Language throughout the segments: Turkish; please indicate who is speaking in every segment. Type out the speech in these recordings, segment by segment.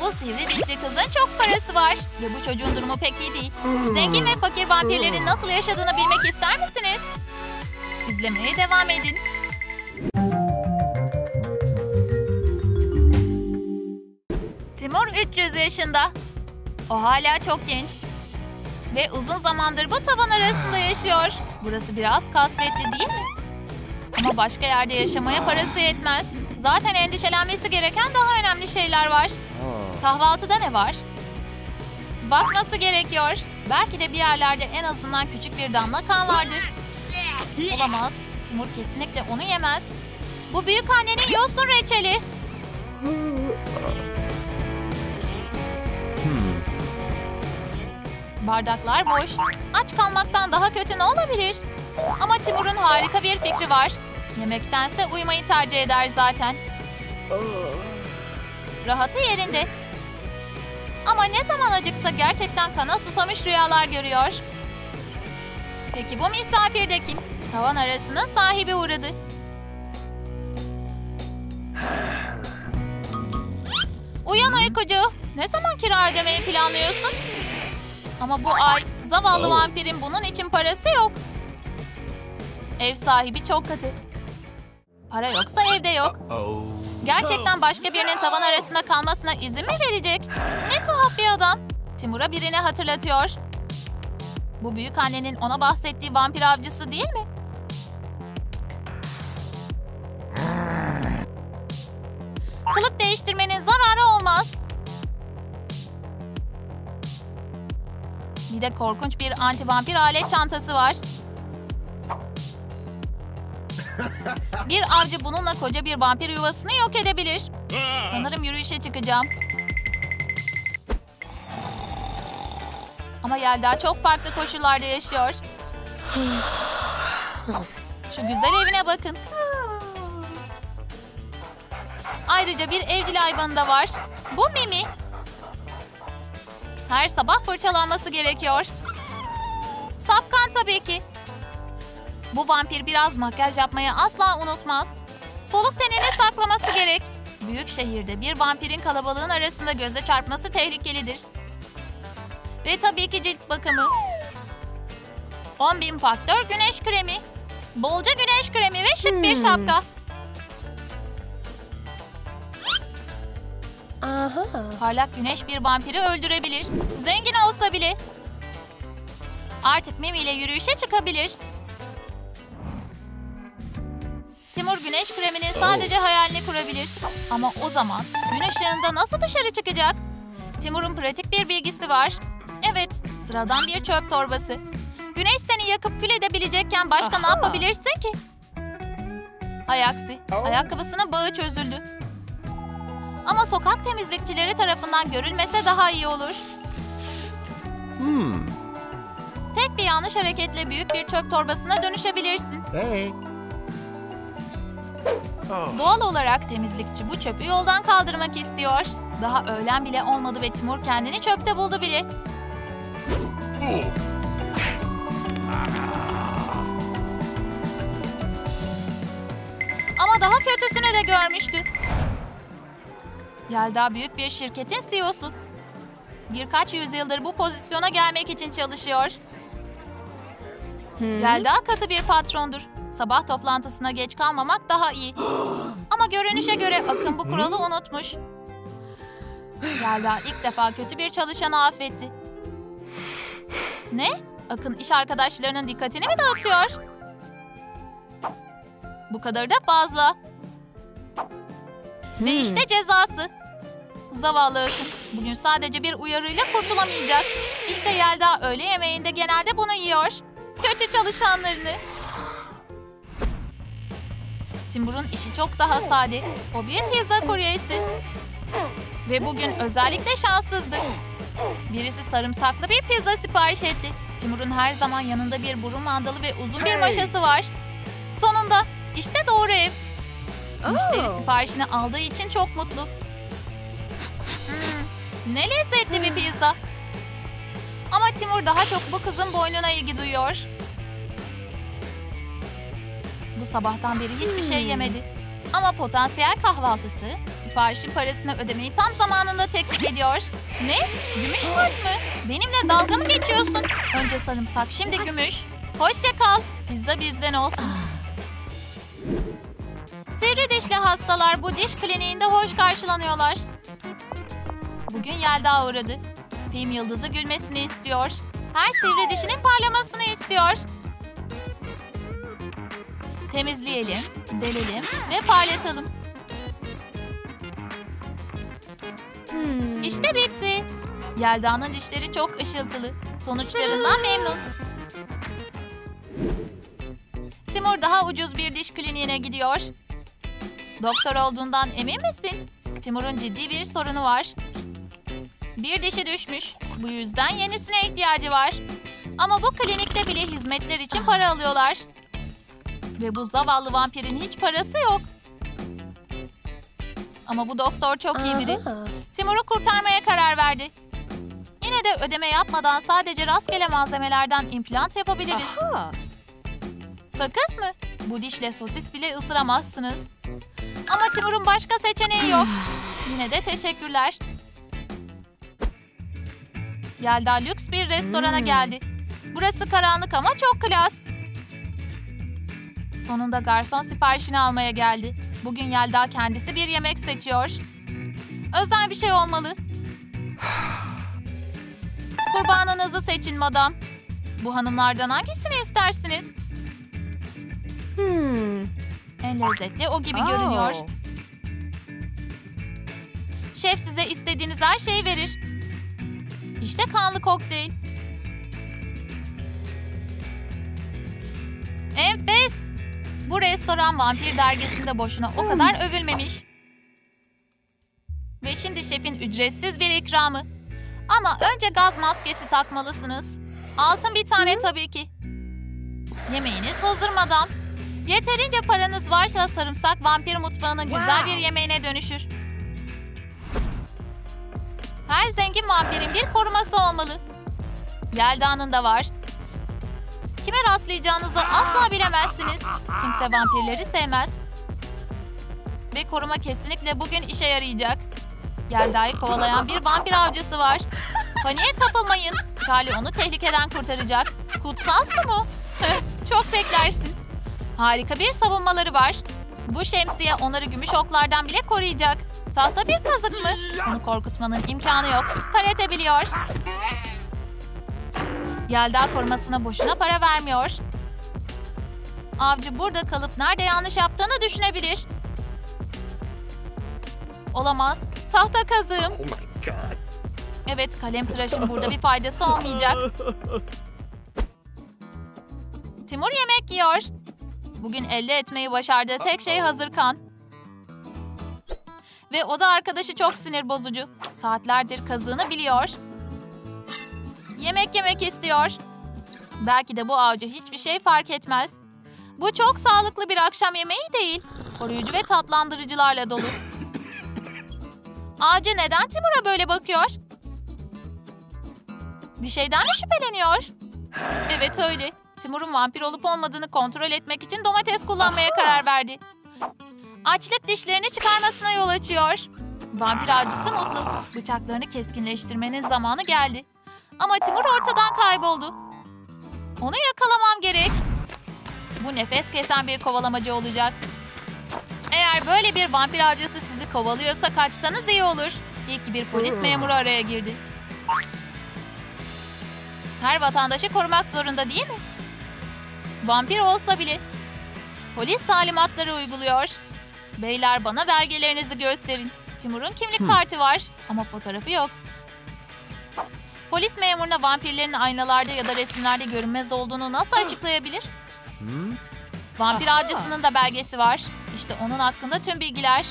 Speaker 1: Bu sivri dişli kızın çok parası var. Ve bu çocuğun durumu pek iyi değil. Zengin ve fakir vampirlerin nasıl yaşadığını bilmek ister misiniz? İzlemeye devam edin. Timur 300 yaşında. O hala çok genç. Ve uzun zamandır bu tavan arasında yaşıyor. Burası biraz kasvetli değil mi? Ama başka yerde yaşamaya parası yetmez. Zaten endişelenmesi gereken daha önemli şeyler var. Kahvaltıda ne var? Bakması gerekiyor. Belki de bir yerlerde en azından küçük bir damla kan vardır. Olamaz. Timur kesinlikle onu yemez. Bu büyük annenin yosun reçeli. Bardaklar boş. Aç kalmaktan daha kötü ne olabilir? Ama Timur'un harika bir fikri var. Yemektense uyumayı tercih eder zaten. Rahatı yerinde. Ama ne zaman acıksa gerçekten kana susamış rüyalar görüyor. Peki bu misafir de kim? Tavan arasının sahibi uğradı. Uyan uykucu. Ne zaman kira ödemeyi planlıyorsun? Ama bu ay zavallı vampirin bunun için parası yok. Ev sahibi çok katı. Para yoksa evde yok. Gerçekten başka birinin tavan arasında kalmasına izin mi verecek? Ne tuhaf bir adam. Timur'a birini hatırlatıyor. Bu büyük annenin ona bahsettiği vampir avcısı değil mi? Kılık değiştirmenin zararı olmaz. Bir de korkunç bir anti vampir alet çantası var. Bir avcı bununla koca bir vampir yuvasını yok edebilir. Sanırım yürüyüşe çıkacağım. Ama Yelda çok farklı koşullarda yaşıyor. Şu güzel evine bakın. Ayrıca bir evcil hayvanı da var. Bu Mimi. Her sabah fırçalanması gerekiyor. Safkan tabii ki. Bu vampir biraz makyaj yapmayı asla unutmaz. Soluk tenini saklaması gerek. Büyük şehirde bir vampirin kalabalığın arasında göze çarpması tehlikelidir. Ve tabii ki cilt bakımı. 10.000 faktör güneş kremi. Bolca güneş kremi ve şık bir şapka.
Speaker 2: Aha.
Speaker 1: Parlak güneş bir vampiri öldürebilir. Zengin olsa bile. Artık Mimi ile yürüyüşe çıkabilir. Timur güneş kreminin sadece hayalini kurabilir. Ama o zaman gün ışığında nasıl dışarı çıkacak? Timur'un pratik bir bilgisi var. Evet, sıradan bir çöp torbası. Güneş seni yakıp kül edebilecekken başka ne
Speaker 2: Aha.
Speaker 1: yapabilirsin ki? Hay aksi, ayakkabısının bağı çözüldü. Ama sokak temizlikçileri tarafından görülmese daha iyi olur.
Speaker 3: Hmm.
Speaker 1: Tek bir yanlış hareketle büyük bir çöp torbasına dönüşebilirsin.
Speaker 3: Hey.
Speaker 1: Doğal olarak temizlikçi bu çöpü yoldan kaldırmak istiyor. Daha öğlen bile olmadı ve Timur kendini çöpte buldu bile. Ama daha kötüsünü de görmüştü. Yelda büyük bir şirketin CEO'su. Birkaç yüzyıldır bu pozisyona gelmek için çalışıyor. Yelda katı bir patrondur. Sabah toplantısına geç kalmamak daha iyi. Ama görünüşe göre Akın bu kuralı unutmuş. Yelda ilk defa kötü bir çalışanı affetti. Ne? Akın iş arkadaşlarının dikkatini mi dağıtıyor? Bu kadar da fazla. Ve işte cezası. Zavallı Akın. Bugün sadece bir uyarıyla kurtulamayacak. İşte Yelda öğle yemeğinde genelde bunu yiyor. Kötü çalışanlarını. Timur'un işi çok daha sade. O bir pizza kuryesi. Ve bugün özellikle şanssızdı. Birisi sarımsaklı bir pizza sipariş etti. Timur'un her zaman yanında bir burun mandalı ve uzun bir maşası var. Sonunda işte doğru ev. Müşteri siparişini aldığı için çok mutlu. Hmm, ne lezzetli bir pizza. Ama Timur daha çok bu kızın boynuna ilgi duyuyor. Bu sabahtan beri hiçbir şey yemedi. Ama potansiyel kahvaltısı Siparişin parasını ödemeyi tam zamanında teklif ediyor. Ne? Gümüş kart mı? Benimle dalga mı geçiyorsun? Önce sarımsak, şimdi gümüş. Hoşça kal. Pizza bizden olsun. Sivri dişli hastalar bu diş kliniğinde hoş karşılanıyorlar. Bugün Yelda uğradı. Film yıldızı gülmesini istiyor. Her sivri dişinin parlamasını istiyor. Temizleyelim, delelim ve parlatalım. İşte bitti. Yelda'nın dişleri çok ışıltılı. Sonuçlarından memnun. Timur daha ucuz bir diş kliniğine gidiyor. Doktor olduğundan emin misin? Timur'un ciddi bir sorunu var. Bir dişi düşmüş. Bu yüzden yenisine ihtiyacı var. Ama bu klinikte bile hizmetler için para alıyorlar. Ve bu zavallı vampirin hiç parası yok. Ama bu doktor çok iyi biri. Timur'u kurtarmaya karar verdi. Yine de ödeme yapmadan sadece rastgele malzemelerden implant yapabiliriz. Sakız mı? Bu dişle sosis bile ısıramazsınız. Ama Timur'un başka seçeneği yok. Yine de teşekkürler. Yelda lüks bir restorana geldi. Burası karanlık ama çok klas. Sonunda garson siparişini almaya geldi. Bugün Yelda kendisi bir yemek seçiyor. Özel bir şey olmalı. Kurbanınızı seçin madam. Bu hanımlardan hangisini istersiniz? En lezzetli o gibi görünüyor. Şef size istediğiniz her şeyi verir. İşte kanlı kokteyl. Enfes. Bu restoran vampir dergisinde boşuna o kadar övülmemiş. Ve şimdi şefin ücretsiz bir ikramı. Ama önce gaz maskesi takmalısınız. Altın bir tane tabii ki. Yemeğiniz hazır madam. Yeterince paranız varsa sarımsak vampir mutfağının güzel bir yemeğine dönüşür. Her zengin vampirin bir koruması olmalı. Yelda'nın da var. Kime rastlayacağınızı asla bilemezsiniz. Kimse vampirleri sevmez. Ve koruma kesinlikle bugün işe yarayacak. Yelda'yı kovalayan bir vampir avcısı var. Paniğe kapılmayın. Charlie onu tehlikeden kurtaracak. Kutsal su mu? Çok beklersin. Harika bir savunmaları var. Bu şemsiye onları gümüş oklardan bile koruyacak. Tahta bir kazık mı? Onu korkutmanın imkanı yok. Karate biliyor. Yelda korumasına boşuna para vermiyor. Avcı burada kalıp nerede yanlış yaptığını düşünebilir. Olamaz. Tahta kazığım.
Speaker 2: Oh my god.
Speaker 1: Evet kalem tıraşın burada bir faydası olmayacak. Timur yemek yiyor. Bugün elde etmeyi başardığı tek şey hazır kan. Ve o da arkadaşı çok sinir bozucu. Saatlerdir kazığını biliyor. Yemek yemek istiyor. Belki de bu avcı hiçbir şey fark etmez. Bu çok sağlıklı bir akşam yemeği değil. Koruyucu ve tatlandırıcılarla dolu. Avcı neden Timur'a böyle bakıyor? Bir şeyden mi şüpheleniyor? Evet öyle. Timur'un vampir olup olmadığını kontrol etmek için domates kullanmaya karar verdi. Açlık dişlerini çıkarmasına yol açıyor. Vampir avcısı mutlu. Bıçaklarını keskinleştirmenin zamanı geldi. Ama Timur ortadan kayboldu. Onu yakalamam gerek. Bu nefes kesen bir kovalamacı olacak. Eğer böyle bir vampir avcısı sizi kovalıyorsa kaçsanız iyi olur. İyi ki bir polis memuru araya girdi. Her vatandaşı korumak zorunda değil mi? Vampir olsa bile. Polis talimatları uyguluyor. Beyler bana belgelerinizi gösterin. Timur'un kimlik kartı var ama fotoğrafı yok. Polis memuruna vampirlerin aynalarda ya da resimlerde görünmez olduğunu nasıl açıklayabilir? Vampir avcısının da belgesi var. İşte onun hakkında tüm bilgiler.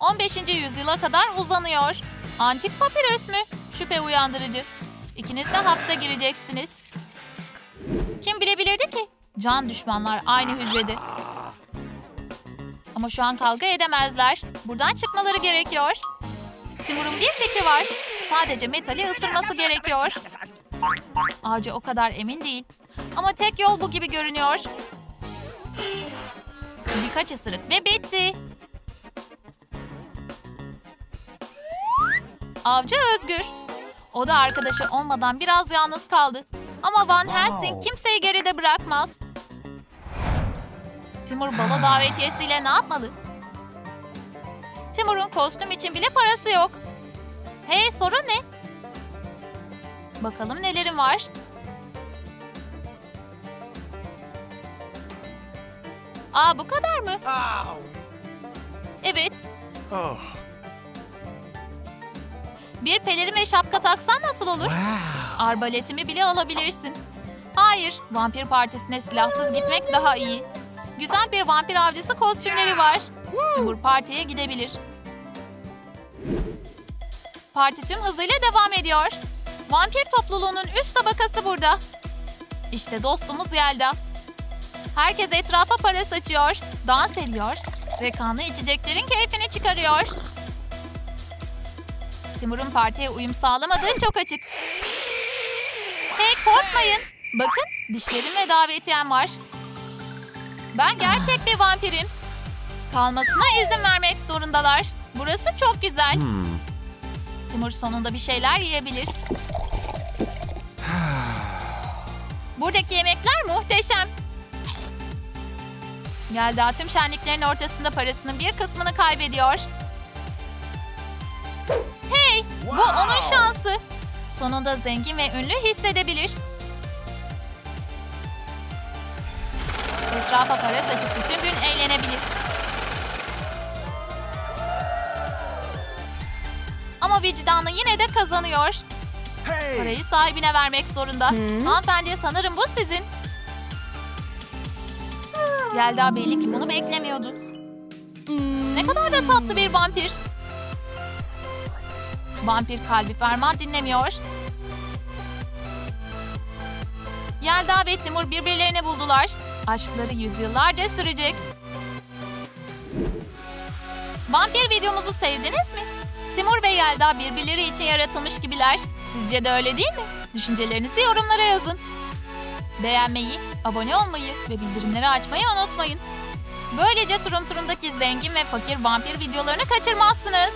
Speaker 1: 15. yüzyıla kadar uzanıyor. Antik papirüs mü? Şüphe uyandırıcı. İkiniz de hapse gireceksiniz. Kim bilebilirdi ki? Can düşmanlar aynı hücrede. Ama şu an kavga edemezler. Buradan çıkmaları gerekiyor. Timur'un bir fikri var. Sadece metali ısırması gerekiyor. Ağacı o kadar emin değil. Ama tek yol bu gibi görünüyor. Birkaç ısırık ve bitti. Avcı Özgür. O da arkadaşı olmadan biraz yalnız kaldı. Ama Van Helsing kimseyi geride bırakmaz. Timur balo davetiyesiyle ne yapmalı? Timur'un kostüm için bile parası yok. Hey sorun ne? Bakalım nelerim var. Aa bu kadar mı? Evet.
Speaker 2: Oh.
Speaker 1: Bir pelerin ve şapka taksan nasıl olur? Arbaletimi bile alabilirsin. Hayır, vampir partisine silahsız gitmek daha iyi. Güzel bir vampir avcısı kostümleri var. Timur partiye gidebilir. Parti tüm hızıyla devam ediyor. Vampir topluluğunun üst tabakası burada. İşte dostumuz Yelda. Herkes etrafa para saçıyor, dans ediyor ve kanlı içeceklerin keyfini çıkarıyor. Timur'un partiye uyum sağlamadığı çok açık. Hey korkmayın. Bakın dişlerim ve davetiyem var. Ben gerçek bir vampirim. Kalmasına izin vermek zorundalar. Burası çok güzel.
Speaker 2: Hmm.
Speaker 1: Timur sonunda bir şeyler yiyebilir. Buradaki yemekler muhteşem. Yelda tüm şenliklerin ortasında parasının bir kısmını kaybediyor. Hey, bu onun şansı. Sonunda zengin ve ünlü hissedebilir. Etrafa para saçıp bütün gün eğlenebilir. Ama vicdanı yine de kazanıyor.
Speaker 2: Hey!
Speaker 1: Parayı sahibine vermek zorunda. Hanımefendi sanırım bu sizin. Yelda belli ki bunu beklemiyordu. Ne kadar da tatlı bir vampir. Vampir kalbi ferman dinlemiyor. Yelda ve Timur birbirlerini buldular. Aşkları yüzyıllarca sürecek. Vampir videomuzu sevdiniz mi? Timur ve Yelda birbirleri için yaratılmış gibiler. Sizce de öyle değil mi? Düşüncelerinizi yorumlara yazın. Beğenmeyi, abone olmayı ve bildirimleri açmayı unutmayın. Böylece Turum Turum'daki zengin ve fakir vampir videolarını kaçırmazsınız.